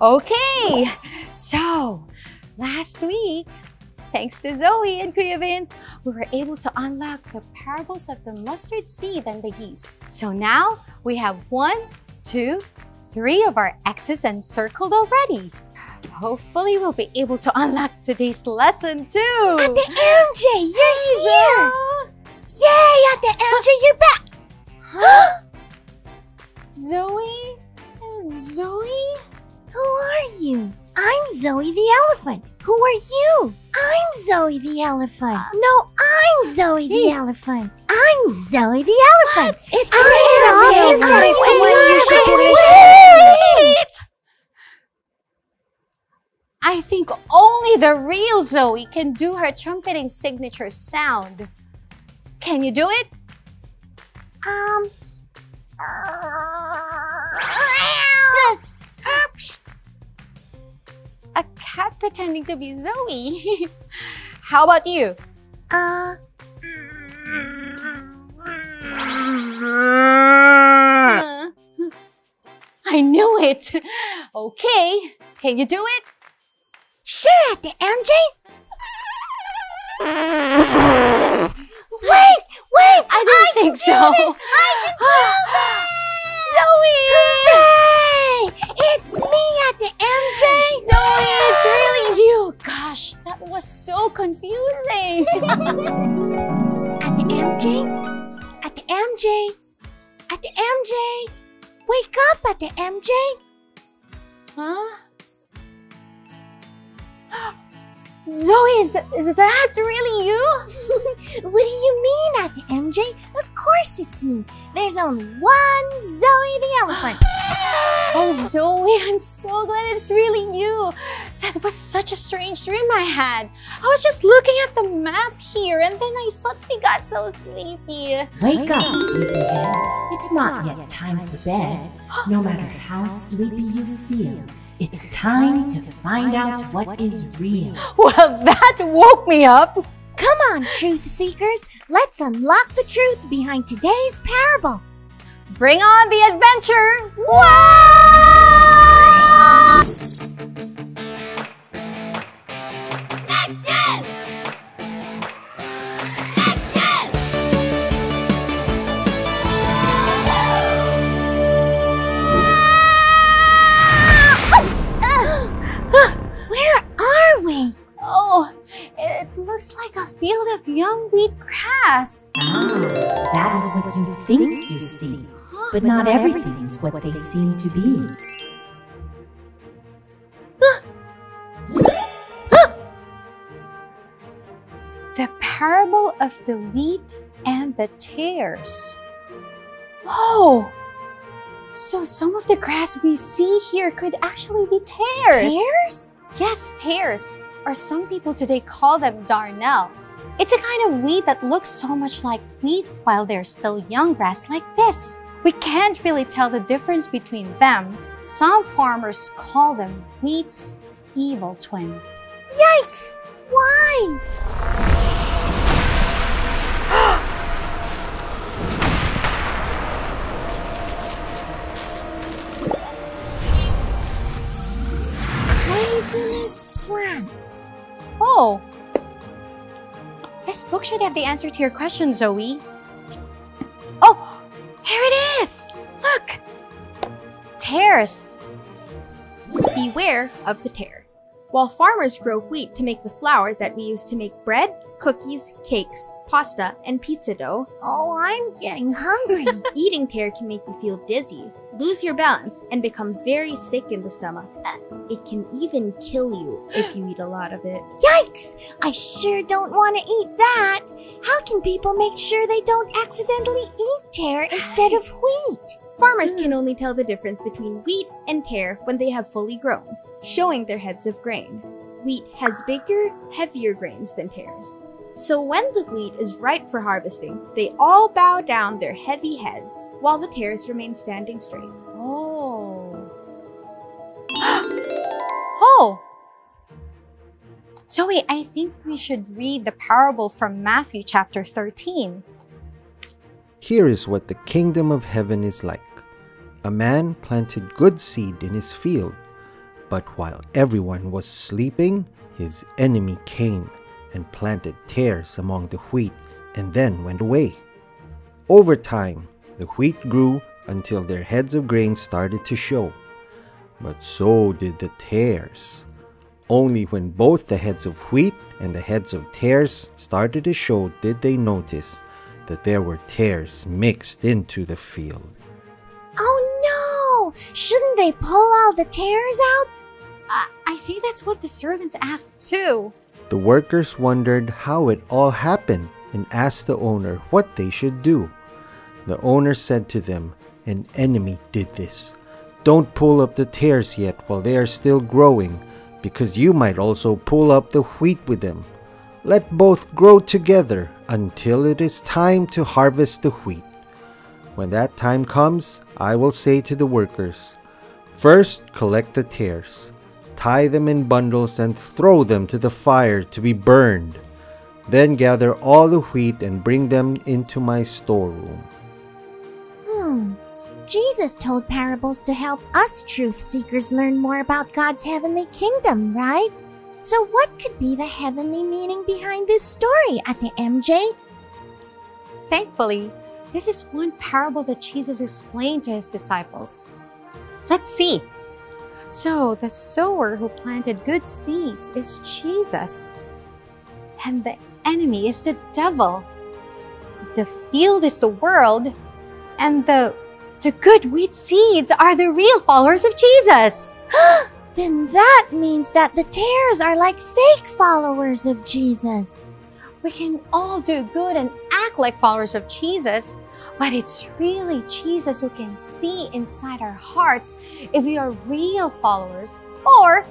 Okay, so last week, thanks to Zoe and Kuya Vince, we were able to unlock the parables of the mustard seed and the yeast. So now we have one, two, three of our X's encircled already. Hopefully, we'll be able to unlock today's lesson too. Ate MJ, you're here! Zo- Yay, Ate MJ, you're back! Huh? Zoe? And Zoe? Who are you? I'm Zoe the elephant. Who are you? I'm Zoe the elephant. No, I'm Zoe the elephant. I'm Zoe the elephant. It's Wait, MJ. wait, wait, wait, you should do this. Wait! I think only the real Zoe can do her trumpeting signature sound. Can you do it? Um. A cat pretending to be Zoe. How about you? Uh. I knew it. Okay, can you do it? Sure, Ate MJ. wait, wait! I don't can think do so. this. I can do Zoe! So confusing. Ate MJ? Ate MJ? Ate MJ? Wake up, Ate MJ! huh? Zoe, is, that is that really you? what do you mean, Ate MJ? Of course it's me. There's only one Zoe the elephant. Oh, Zoe, I'm so glad it's really you. That was such a strange dream I had. I was just looking at the map here and then I suddenly got so sleepy. Wake up, sleepyhead. It's not yet time for bed. No matter how sleepy you feel, it's time to find out what is real. Well, that woke me up. Come on, truth seekers. Let's unlock the truth behind today's parable. Bring on the adventure. Next gen! Next gen! Where are we? Oh, it looks like a field of young wheat grass. Ah, that is what you think you see. But not everything is what they seem to be. The parable of the wheat and the tares. Oh, so some of the grass we see here could actually be tares. Tares? Yes, tares, or some people today call them darnel. It's a kind of wheat that looks so much like wheat while they're still young grass like this. We can't really tell the difference between them. Some farmers call them wheat's evil twin. Yikes! Why? Poisonous plants. Oh, this book should have the answer to your question, Zoe. Tares. Beware of the tare. While farmers grow wheat to make the flour that we use to make bread, cookies, cakes, pasta, and pizza dough, Oh, I'm getting hungry. eating tare can make you feel dizzy, lose your balance, and become very sick in the stomach. It can even kill you if you eat a lot of it. Yikes! I sure don't want to eat that. How can people make sure they don't accidentally eat tare instead of wheat? Farmers can hmm. only tell the difference between wheat and tare when they have fully grown, showing their heads of grain. Wheat has bigger, heavier grains than tares. So when the wheat is ripe for harvesting, they all bow down their heavy heads, while the tares remain standing straight. Oh. oh! Zoe, I think we should read the parable from Matthew chapter 13. Here is what the kingdom of heaven is like. A man planted good seed in his field, But while everyone was sleeping, his enemy came and planted tares among the wheat and then went away. Over time, the wheat grew until their heads of grain started to show. But so did the tares. Only when both the heads of wheat and the heads of tares started to show did they notice that there were tares mixed into the field. Oh no! Shouldn't they pull all the tares out? I, I think that's what the servants asked too. The workers wondered how it all happened and asked the owner what they should do. The owner said to them, An enemy did this. Don't pull up the tares yet while they are still growing, because you might also pull up the wheat with them. Let both grow together until it is time to harvest the wheat. When that time comes, I will say to the workers, First collect the tares, tie them in bundles, and throw them to the fire to be burned. Then gather all the wheat and bring them into my storeroom. Hmm. Jesus told parables to help us truth seekers learn more about God's heavenly kingdom, right? So, what could be the heavenly meaning behind this story, Ate MJ? Thankfully, this is one parable that Jesus explained to his disciples. Let's see. So, the sower who planted good seeds is Jesus, and the enemy is the devil. The field is the world, and the the good wheat seeds are the real followers of Jesus. Then that means that the tares are like fake followers of Jesus. We can all do good and act like followers of Jesus, but it's really Jesus who can see inside our hearts if we are real followers or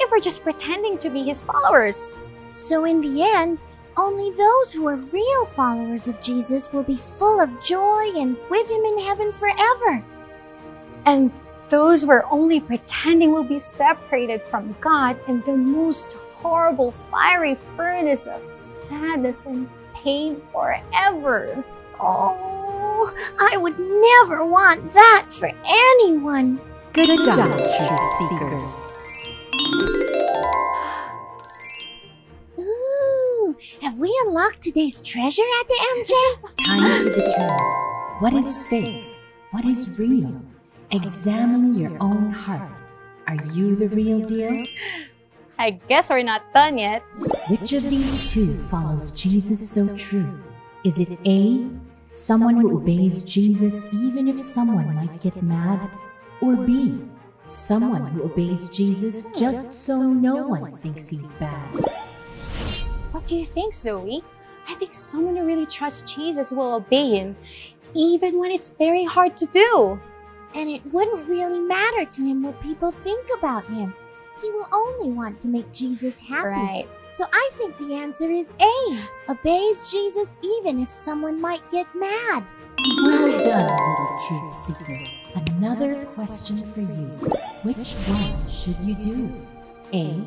if we're just pretending to be his followers. So, in the end, only those who are real followers of Jesus will be full of joy and with him in heaven forever. And those who are only pretending will be separated from God in the most horrible fiery furnace of sadness and pain forever. Oh, I would never want that for anyone. Good job, truth seekers. Ooh, have we unlocked today's treasure Ate MJ? Time to determine what is fake, what is real. Examine your own heart. Are you the real deal? I guess we're not done yet. Which of these two follows Jesus so true? Is it A, someone who obeys Jesus even if someone might get mad? Or B, someone who obeys Jesus just so no one thinks he's bad? What do you think, Zoe? I think someone who really trusts Jesus will obey him, even when it's very hard to do. And it wouldn't really matter to him what people think about him. He will only want to make Jesus happy. Right. So I think the answer is A. Obeys Jesus even if someone might get mad. Well done, little truth seeker. Another question for you. Which one should you do? A.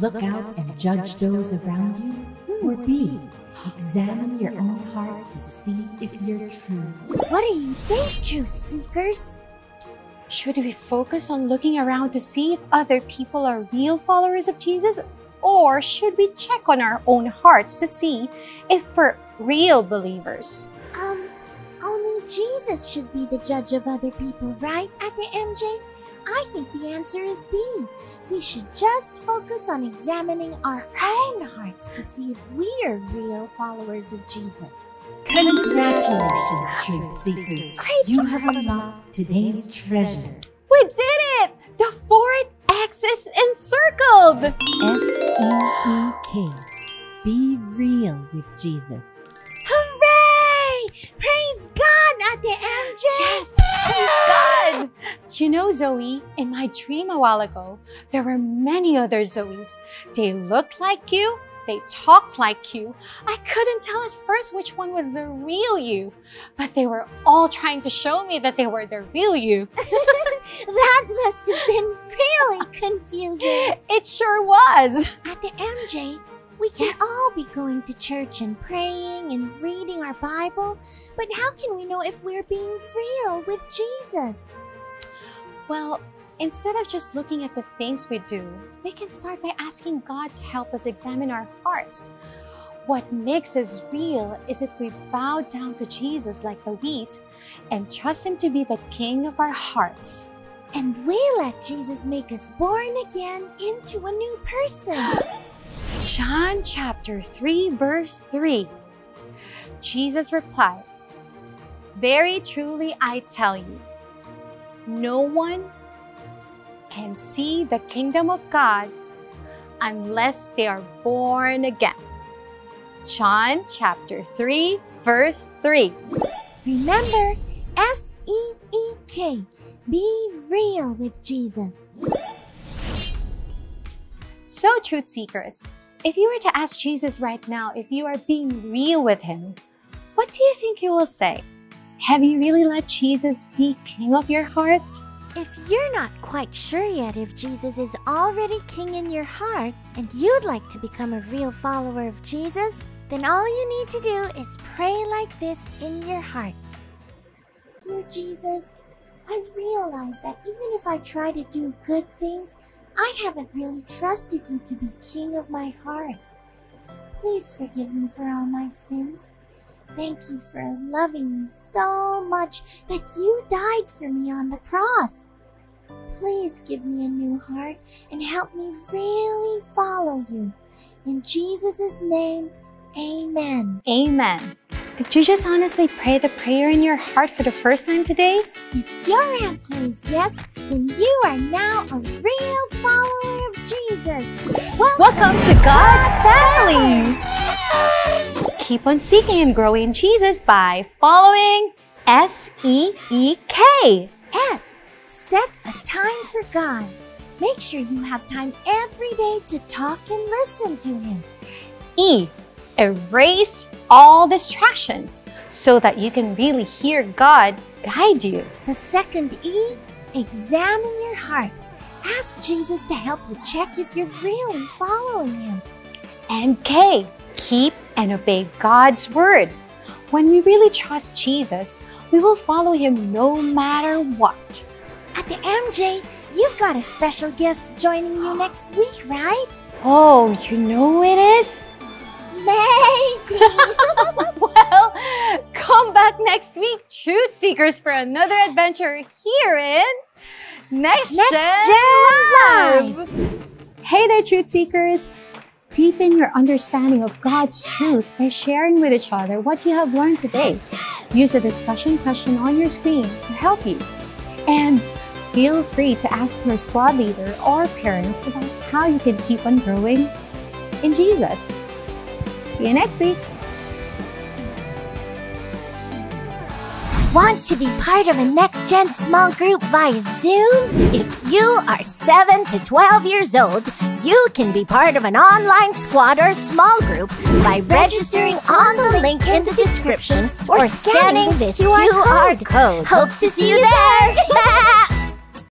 Look out and judge those around you? Or B. Examine your own heart to see if you're true. What do you think, truth seekers? Should we focus on looking around to see if other people are real followers of Jesus? Or should we check on our own hearts to see if we're real believers? Um, only Jesus should be the judge of other people, right, Ate MJ? I think the answer is B. We should just focus on examining our own hearts to see if we are real followers of Jesus. Congratulations, truth seekers. You have unlocked today's treasure. We did it! The fourth X's encircled! S E E K. Be real with Jesus. Hooray! Praise God Ate MJ! Yes! Praise God! You know, Zoe, in my dream a while ago, there were many other Zoes. They looked like you, they talked like you. I couldn't tell at first which one was the real you, but they were all trying to show me that they were the real you. that must have been really confusing. It sure was. Ate MJ, we can Yes. all be going to church and praying and reading our Bible, but how can we know if we're being real with Jesus? Well, Instead of just looking at the things we do, we can start by asking God to help us examine our hearts. What makes us real is if we bow down to Jesus like the wheat and trust Him to be the King of our hearts. And we let Jesus make us born again into a new person. John chapter 3, verse 3. Jesus replied, Very truly I tell you, no one can see the kingdom of God unless they are born again. John chapter 3, verse 3. Remember, S E E K. Be real with Jesus. So, truth seekers, if you were to ask Jesus right now if you are being real with him, what do you think he will say? Have you really let Jesus be king of your heart? If you're not quite sure yet if Jesus is already king in your heart and you'd like to become a real follower of Jesus, then all you need to do is pray like this in your heart. Dear Jesus, I realize that even if I try to do good things, I haven't really trusted you to be king of my heart. Please forgive me for all my sins. Thank you for loving me so much that you died for me on the cross. Please give me a new heart and help me really follow you. In Jesus' name, amen. Amen. Did you just honestly pray the prayer in your heart for the first time today? If your answer is yes, then you are now a real follower of Jesus. Welcome to God's family. Keep on seeking and growing in Jesus by following S E E K. S. Set a time for God. Make sure you have time every day to talk and listen to Him. E. Erase all distractions so that you can really hear God guide you. The second E. Examine your heart. Ask Jesus to help you check if you're really following Him. And K. Keep and obey God's word. When we really trust Jesus, we will follow Him no matter what. Ate MJ, you've got a special guest joining you next week, right? Oh, you know who it is? Maybe. well, come back next week, Truth Seekers, for another adventure here in Next, Next Gen, Gen Live. Hey there, Truth Seekers! Deepen your understanding of God's truth by sharing with each other what you have learned today. Use the discussion question on your screen to help you. And feel free to ask your squad leader or parents about how you can keep on growing in Jesus. See you next week. Want to be part of a next gen small group via Zoom? If you are 7 to 12 years old, you can be part of an online squad or small group by registering on the link in the description or scanning this QR code. Hope to see you there!